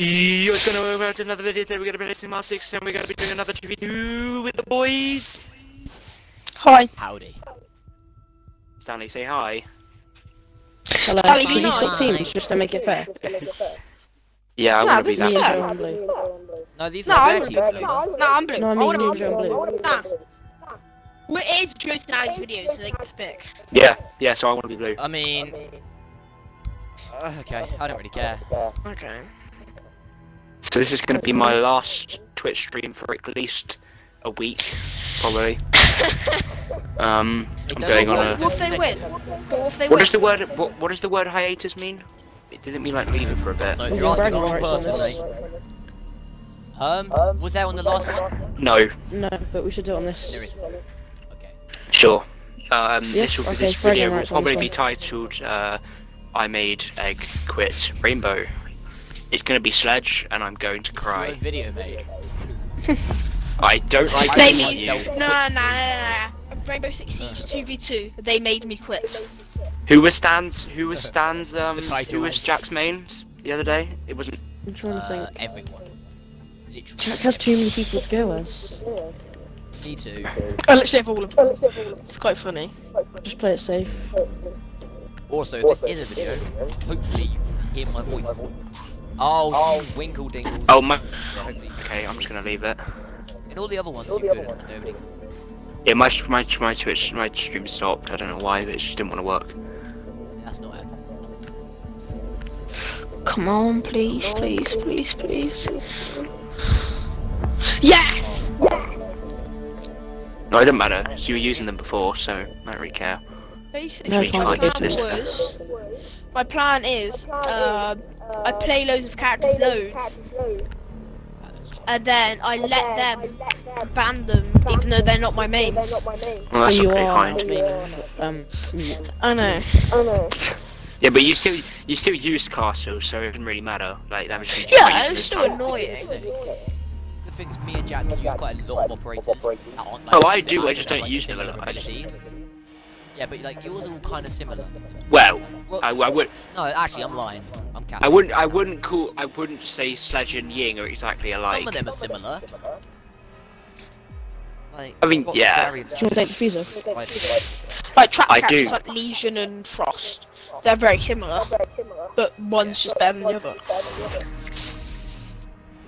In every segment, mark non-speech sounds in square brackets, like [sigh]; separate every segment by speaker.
Speaker 1: Yo, it's gonna go to another video today. We're gonna be racing Mars 6 and we're gonna be doing another TV2 with the boys.
Speaker 2: Hi.
Speaker 3: Howdy.
Speaker 1: Stanley, say hi.
Speaker 4: Hello.
Speaker 2: Stanley,
Speaker 4: Should
Speaker 2: be
Speaker 4: we swap teams just to make it fair? [laughs]
Speaker 1: Yeah, I
Speaker 2: Nah,
Speaker 1: wanna be
Speaker 2: this is
Speaker 4: Me and
Speaker 1: that.
Speaker 4: Joe and Blue.
Speaker 3: No, these
Speaker 2: No,
Speaker 3: are
Speaker 2: I'm
Speaker 3: their teams, Logan.
Speaker 2: I'm blue.
Speaker 4: No, I
Speaker 2: I
Speaker 4: mean
Speaker 2: wanna
Speaker 4: and Blue.
Speaker 2: Nah. Well, it is Joe's and Ali's video, so they get to pick.
Speaker 1: Yeah, yeah, so I wanna be blue.
Speaker 3: I mean... Uh, okay, I don't really care.
Speaker 2: Okay.
Speaker 1: So this is gonna be my last Twitch stream for at least a week, probably. [laughs] Um, I'm going on a.
Speaker 2: What if they win? What if they
Speaker 1: What
Speaker 2: win?
Speaker 1: does the word what, what does the word hiatus mean? It doesn't mean like leaving for a bit.
Speaker 3: No, you're asking the
Speaker 4: bragging
Speaker 3: wrong person,
Speaker 4: this.
Speaker 3: Um, was that on the last one?
Speaker 1: No,
Speaker 4: No, but we should do it on this.
Speaker 3: is. Okay.
Speaker 1: sure. Um,
Speaker 4: Yeah,
Speaker 1: this will
Speaker 4: okay,
Speaker 1: this video will probably be titled uh, "I made egg quit rainbow." It's gonna be sledge, and I'm going to cry.
Speaker 3: own video, mate. [laughs]
Speaker 1: I don't like
Speaker 2: They
Speaker 1: this.
Speaker 2: made no, no, no, no, no. Rainbow Six Siege two v two. They made me quit.
Speaker 1: Who was Stan's? Who was Stan's? Um, who was Jack's main the other day? It wasn't.
Speaker 4: I'm trying to
Speaker 3: Uh,
Speaker 4: think.
Speaker 3: everyone. Literally.
Speaker 4: Jack has too many people to go as.
Speaker 3: Me too.
Speaker 2: I literally have all of them. It's quite funny.
Speaker 4: Just play it safe.
Speaker 3: Also, if this is a video, hopefully you can hear my voice. Oh, you winkle dingles.
Speaker 1: Oh my.
Speaker 3: Yeah,
Speaker 1: Okay, I'm just gonna leave it.
Speaker 3: can. In all the other ones, you couldn't. Nobody.
Speaker 1: Yeah, my my my Twitch my stream stopped. I don't know why, but it just didn't want to work.
Speaker 3: That's not happening.
Speaker 2: Come on, please, please, please, please. Yes!
Speaker 1: No, it doesn't matter because you were using them before, so I don't really care.
Speaker 2: Basically,
Speaker 4: No,
Speaker 2: my
Speaker 4: fine,
Speaker 2: plan
Speaker 1: business.
Speaker 2: was. My plan is, um, I play loads of characters, loads,
Speaker 3: that's-
Speaker 2: and then I let them ban them, even though they're not my mains.
Speaker 1: Well,
Speaker 4: so
Speaker 1: that's
Speaker 4: you
Speaker 1: not very
Speaker 4: are
Speaker 1: kind.
Speaker 4: being um mute.
Speaker 2: I know.
Speaker 1: Yeah, but you still you still used Castle, so it doesn't really matter. Like that was
Speaker 2: Yeah, it's so annoying.
Speaker 3: The thing is, me and Jack use quite a lot of operators. that aren't, like,
Speaker 1: Oh, I do, I just don't use them a lot, I just-
Speaker 3: abilities. Yeah, but like yours are all kind of similar.
Speaker 1: Well,
Speaker 3: Well,
Speaker 1: I, I would
Speaker 3: no, actually, I'm lying. I'm
Speaker 1: I wouldn't I wouldn't call I wouldn't say Sledge and Ying are exactly alike.
Speaker 3: Some of them are similar. Like,
Speaker 1: I mean, yeah.
Speaker 4: Do you want to take the fuser?
Speaker 3: Like,
Speaker 2: Like trap
Speaker 1: I do.
Speaker 2: like Lesion and Frost. They're very similar, but one's just better than the other.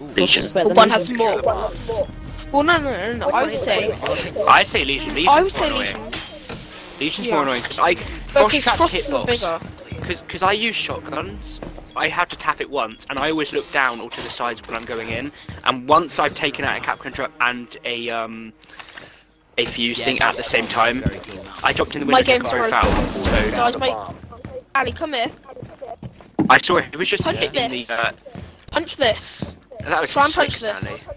Speaker 3: ooh,
Speaker 1: Lesion.
Speaker 4: It's better
Speaker 2: But
Speaker 4: than
Speaker 2: one
Speaker 4: Lesion.
Speaker 2: has more. Well, no, no, no, no. I would say,
Speaker 1: I'd say Lesion. Lesion's
Speaker 2: I would
Speaker 1: more
Speaker 2: say
Speaker 1: annoying.
Speaker 2: Lesion.
Speaker 1: Lesion's
Speaker 2: Yeah.
Speaker 1: more annoying because I frost
Speaker 2: Because
Speaker 1: trap's
Speaker 2: Frost
Speaker 1: hitbox. Because because I use shotguns. I have to tap it once, and I always look down or to the sides when I'm going in. And once I've taken out a Kapkan trap and a um a fuse
Speaker 3: Yeah,
Speaker 1: thing at the same time, I dropped in the
Speaker 2: My
Speaker 1: window
Speaker 2: game's
Speaker 1: to throw
Speaker 2: broken.
Speaker 1: foul. So
Speaker 2: Guys, my Ali, come here.
Speaker 1: I saw it. It was just
Speaker 2: Punch
Speaker 1: hitting the.
Speaker 2: this.
Speaker 1: Uh,
Speaker 2: Punch this.
Speaker 1: that was
Speaker 2: Try and punch
Speaker 1: Stanley.
Speaker 2: this.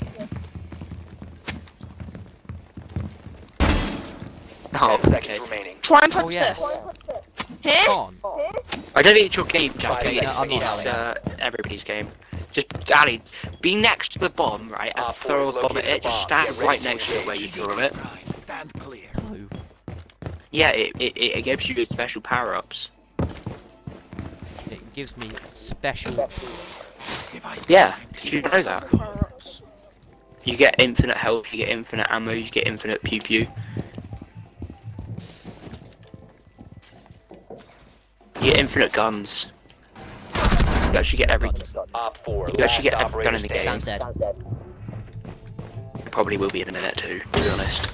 Speaker 1: Oh, okay.
Speaker 2: Try and punch
Speaker 3: Oh, yeah.
Speaker 2: this. Here?
Speaker 3: Come on.
Speaker 1: I don't think it's your game, Jack.
Speaker 3: Okay,
Speaker 1: it's
Speaker 3: no, I'm
Speaker 1: it's, uh, everybody's game. Just, Ali, be next to the bomb, right, and throw a bomb at it. Just stand right next to it where you throw it.
Speaker 3: No.
Speaker 1: Yeah, it, it, it gives you special power-ups.
Speaker 3: It gives me special.
Speaker 1: Yeah, did you know that? You get infinite health, you get infinite ammo, you get infinite pew pew. You get infinite guns. You actually get every. You actually get every gun in the game.
Speaker 3: Stan's dead.
Speaker 1: Probably will be in a minute too, to be honest.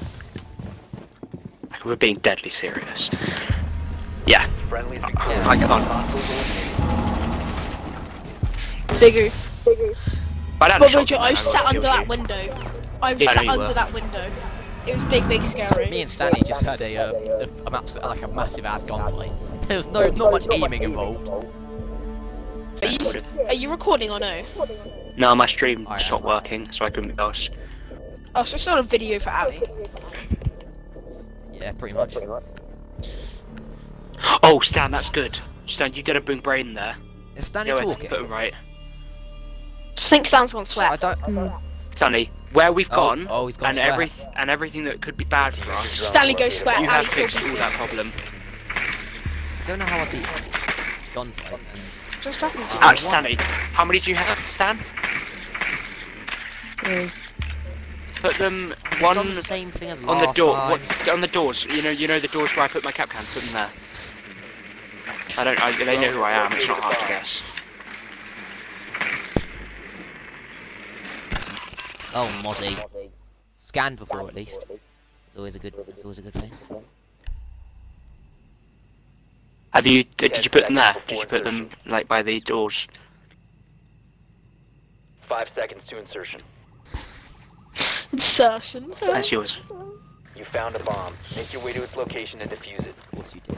Speaker 1: Like, we're being deadly serious. Yeah. I can't.
Speaker 2: Bigger.
Speaker 1: But I, had a
Speaker 2: But
Speaker 1: shotgun
Speaker 2: I
Speaker 1: and
Speaker 2: sat under that window. I
Speaker 1: Yeah,
Speaker 2: sat under that window. It was big, big scary.
Speaker 3: Me and Stanley just had a, uh, a, a mass, like a massive ass gunfight. There was no, not much aiming involved.
Speaker 2: Are you, are you recording or no?
Speaker 1: No, my stream
Speaker 3: I am.
Speaker 1: stopped working, so I couldn't post.
Speaker 2: Oh, so it's not a video for Ali.
Speaker 3: Yeah, pretty much.
Speaker 1: Oh, Stan, that's good. Stan, you did a boom brain there.
Speaker 3: Is Stanley
Speaker 1: Go ahead,
Speaker 3: talking?
Speaker 1: put him right.
Speaker 2: Think Stan's gonna
Speaker 3: I
Speaker 2: sweat.
Speaker 3: don't.
Speaker 4: Mm.
Speaker 1: Stanley, where we've
Speaker 3: Oh,
Speaker 1: gone,
Speaker 3: oh, he's gone
Speaker 1: and
Speaker 3: swear.
Speaker 1: every and everything that could be bad for us,
Speaker 2: Stanley goes sweat.
Speaker 1: you
Speaker 2: Ali
Speaker 1: have fixed all that problem.
Speaker 3: I don't know how I beat gunfight. And
Speaker 2: just happened to you?
Speaker 1: Ah, Stanley, how many do you have, Stan?
Speaker 4: Yeah.
Speaker 1: Put them one
Speaker 3: done the same thing as
Speaker 1: on the door. What, on the doors. You know, you know the doors where I put my Kapkans. Put them there. I don't. I, they know who I am. It's not hard to guess.
Speaker 3: Oh, Mozzie. Scanned before at least. It's always a good. It's always a good thing.
Speaker 1: Have you? Did, did you put them there? Did you put them like by the doors?
Speaker 5: Five seconds to insertion.
Speaker 2: Insertion.
Speaker 1: That's yours.
Speaker 5: You found a bomb. Make your way to its location and defuse it.
Speaker 3: Of course you did.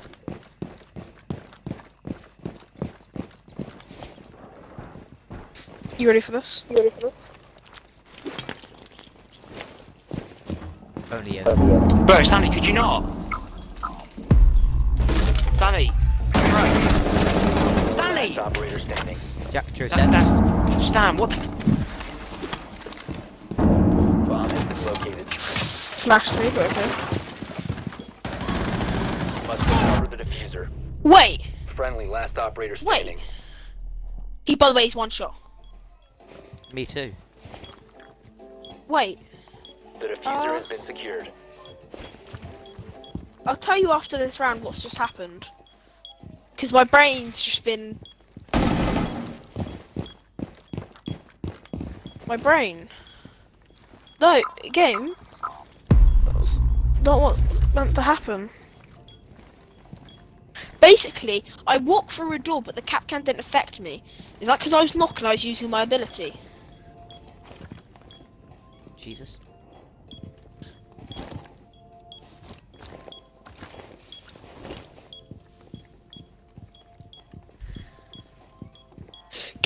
Speaker 2: You ready for this? You ready for this?
Speaker 3: Only a.
Speaker 1: Bro, Stanley, could you not? Stanley, bro. Stanley.
Speaker 5: Last operator standing.
Speaker 3: Jack Joe's
Speaker 1: That,
Speaker 3: dead.
Speaker 1: Stan. What the? F-
Speaker 5: Bomb has been located.
Speaker 2: Flashed me, but okay.
Speaker 5: Must recover the diffuser.
Speaker 2: Wait!
Speaker 5: Friendly, last operator standing.
Speaker 2: Wait.
Speaker 5: standing.
Speaker 2: He, by the way, is one shot.
Speaker 3: Me too.
Speaker 2: Wait,
Speaker 5: The diffuser
Speaker 2: Uh.
Speaker 5: has been secured.
Speaker 2: I'll tell you after this round what's just happened. Because my brain's just been. My brain. No, game. That's not what's meant to happen. Basically, I walk through a door, but the Kapkan didn't affect me. Is that because I was knocking? I was using my ability.
Speaker 3: Jesus.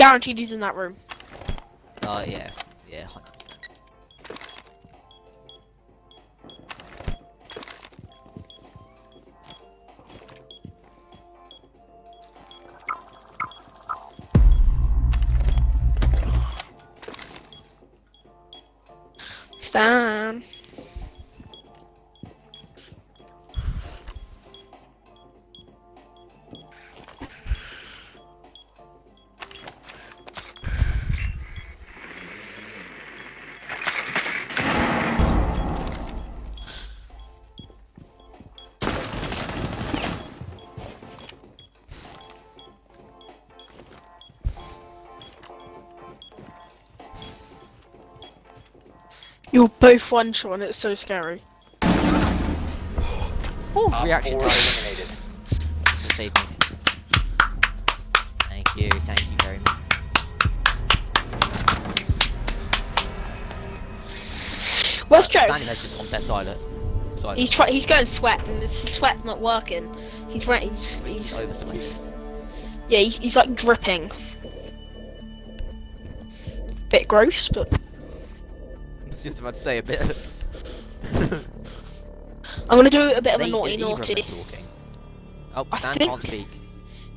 Speaker 2: Guaranteed he's in that room.
Speaker 3: Oh yeah. Yeah. 100%.
Speaker 2: Stan. You're both one shot and it's so scary.
Speaker 3: Oh,
Speaker 5: Op
Speaker 3: reaction
Speaker 5: four
Speaker 3: time.
Speaker 5: eliminated.
Speaker 3: So save me. Thank you. Thank you very much.
Speaker 2: Where's uh, Joe?
Speaker 3: Stanley has just gone dead silent. Silent.
Speaker 2: He's try he's going sweat and his sweat not working. He's right he's he's
Speaker 3: oversweating.
Speaker 2: yeah he's, he's like dripping. Bit gross, but
Speaker 3: I was just about to say a bit. [laughs]
Speaker 2: I'm gonna do a bit of a naughty
Speaker 3: they either of
Speaker 2: naughty.
Speaker 3: talking. Oh,
Speaker 2: I
Speaker 3: Stan
Speaker 2: think-
Speaker 3: can't speak.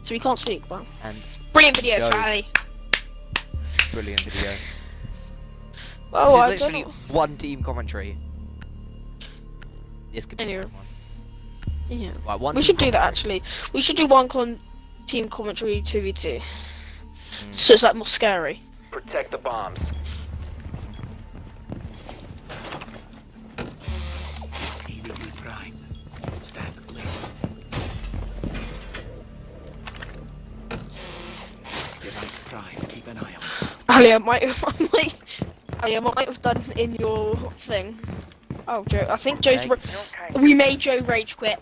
Speaker 2: So he can't speak. Well,
Speaker 3: And
Speaker 2: brilliant video,
Speaker 3: Joe.
Speaker 2: Charlie.
Speaker 3: brilliant video.
Speaker 2: Oh, I
Speaker 3: this is literally
Speaker 2: don't know.
Speaker 3: one team commentary. This could be
Speaker 2: Anyway.
Speaker 3: one.
Speaker 2: Yeah.
Speaker 3: Right, one
Speaker 2: We
Speaker 3: team
Speaker 2: should do that actually. We should do one con team commentary two v two.
Speaker 3: Mm.
Speaker 2: So it's like more scary.
Speaker 5: Protect the bombs.
Speaker 2: Ali, I might have, [laughs] I might, Ali, I might have done in your thing. Oh, Joe, I think Joe's.
Speaker 3: Okay.
Speaker 2: we made Joe rage quit.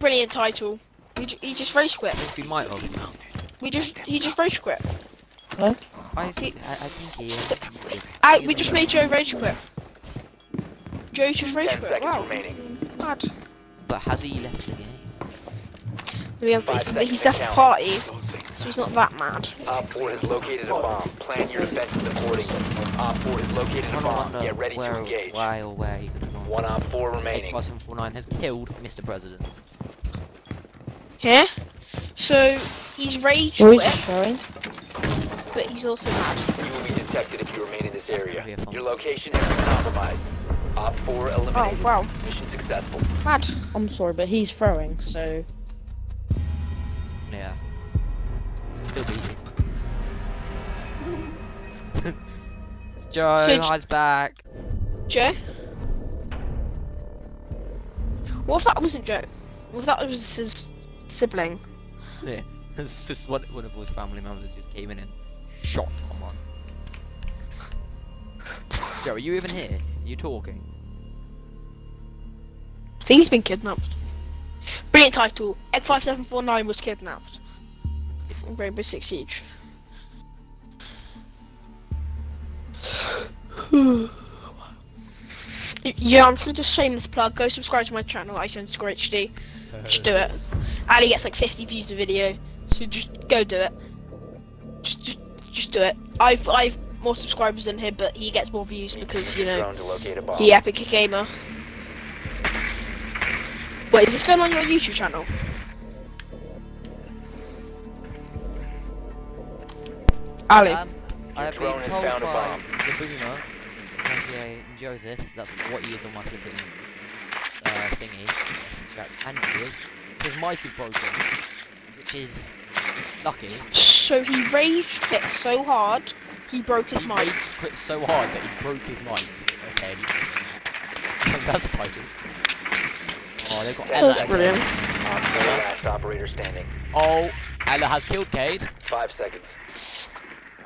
Speaker 2: Brilliant title. We j- he just rage quit.
Speaker 3: I think we might have.
Speaker 6: Mounted.
Speaker 2: We just he just rage quit.
Speaker 4: What?
Speaker 3: I think, I, I think he is.
Speaker 2: I, we just made Joe rage quit. Joe just rage quit. Wow.
Speaker 5: remaining.
Speaker 2: Mad.
Speaker 3: But has he left the game?
Speaker 2: We have, he's, he's left the party,
Speaker 6: Don't take
Speaker 2: so he's not that mad.
Speaker 5: Op 4 has located a bomb. Plan your defenses accordingly. Op 4 has located a
Speaker 3: I
Speaker 5: bomb.
Speaker 3: wonder
Speaker 5: Get ready
Speaker 3: where,
Speaker 5: to engage.
Speaker 3: why or where he could have gone.
Speaker 5: One Op 4 remaining.
Speaker 3: 8549 has killed Mr. President.
Speaker 2: Yeah. So he's rage
Speaker 4: Or is
Speaker 2: quit,
Speaker 4: he showing?
Speaker 2: but he's also mad.
Speaker 5: You will be detected if you remain in this
Speaker 3: That's
Speaker 5: area.
Speaker 3: gonna be a fun
Speaker 5: Your
Speaker 3: one.
Speaker 5: location has been compromised. Op 4
Speaker 2: Oh
Speaker 5: eliminated.
Speaker 2: wow,
Speaker 5: Mission successful.
Speaker 2: mad.
Speaker 4: I'm sorry, but he's throwing, so
Speaker 3: Yeah. [laughs] Still beat you. it's Joe,
Speaker 2: So
Speaker 3: hides back.
Speaker 2: Joe? What if that wasn't Joe? What if that was his sibling?
Speaker 3: Yeah. It's just one, one of his family members just came in and shot someone. Joe, are you even here? Are you talking?
Speaker 2: I think he's been kidnapped. Brilliant title. Egg 5749 was kidnapped. In Rainbow Six Siege. yeah, I'm gonna just shameless plug. Go subscribe to my channel, Ice Score HD. Just do it. Ali gets like 50 views a video, so just go do it. Just, just, just do it. I've, I've more subscribers than him, but he gets more views because you know he epic gamer. Wait, is this going on your YouTube channel? Ali.
Speaker 3: Um, I have been told by the boomer, aka Joseph, that's what he is on my flipping uh, thingy, that and he is, his mic is broken, which is lucky.
Speaker 2: So he rage quit so hard, he broke his
Speaker 3: He
Speaker 2: mic.
Speaker 3: rage quit so hard that he broke his mic. Okay. That's a title. Oh, they've got
Speaker 5: That's
Speaker 3: Ella.
Speaker 2: That's
Speaker 3: again.
Speaker 2: brilliant.
Speaker 5: Op last operator standing.
Speaker 3: Oh, Ella has killed Cade.
Speaker 5: Five seconds.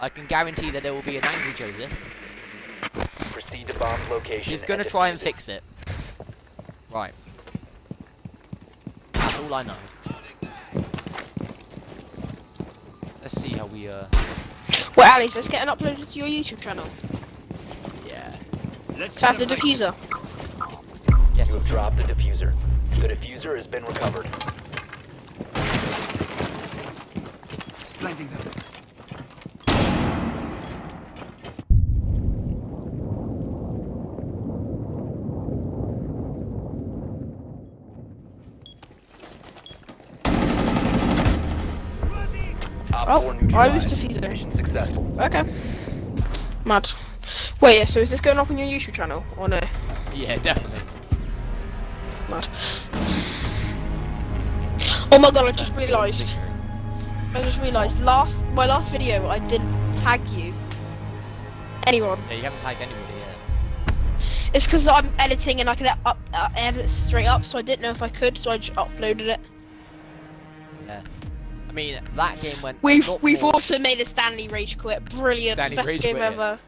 Speaker 3: I can guarantee that there will be an angry Joseph.
Speaker 5: Proceed to bomb's location.
Speaker 3: He's gonna try and fix it. Right. That's all I know. Let's see how we, uh,
Speaker 2: Well, Ali, let's get an uploaded to your YouTube channel.
Speaker 3: yeah.
Speaker 6: Let's
Speaker 2: So have the diffuser.
Speaker 3: Yes,
Speaker 5: You have dropped the diffuser. The diffuser has been recovered.
Speaker 6: Blinding them.
Speaker 5: Op
Speaker 2: Oh,
Speaker 5: four
Speaker 2: I was
Speaker 5: neutralized.
Speaker 2: diffusing.
Speaker 5: Mission successful.
Speaker 2: Okay. Mad. Wait, yeah, so is this going off on your YouTube channel or no?
Speaker 3: yeah, definitely.
Speaker 2: Mad. Oh my god, I just realised. I just realised last my last video I didn't tag you. Anyone.
Speaker 3: Yeah, you haven't tagged anybody yet.
Speaker 2: It's because I'm editing and I can up, uh, edit straight up, so I didn't know if I could, so I just uploaded it.
Speaker 3: Yeah. I mean, that game went.
Speaker 2: We've we've
Speaker 3: more-
Speaker 2: also made a Stanley Rage Quit. Brilliant,
Speaker 3: Stanley
Speaker 2: best
Speaker 3: Rage
Speaker 2: game
Speaker 3: Quit, yeah.
Speaker 2: ever.